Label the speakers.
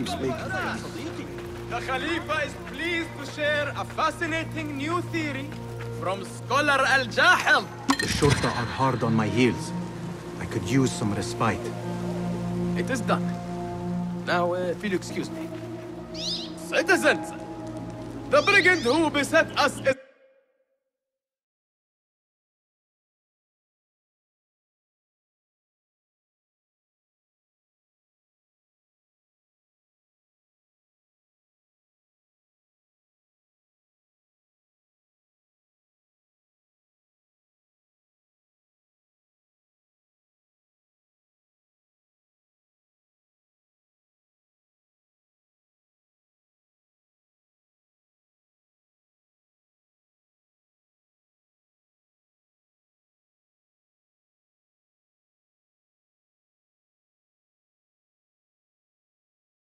Speaker 1: keeps making.
Speaker 2: The Khalifa is pleased to share a fascinating new theory from scholar Al-Jahiz.
Speaker 3: The Shurta are hard on my heels. I could use some respite.
Speaker 2: It is done. Now, uh, if you'll excuse me. Citizens, the brigand who beset us is...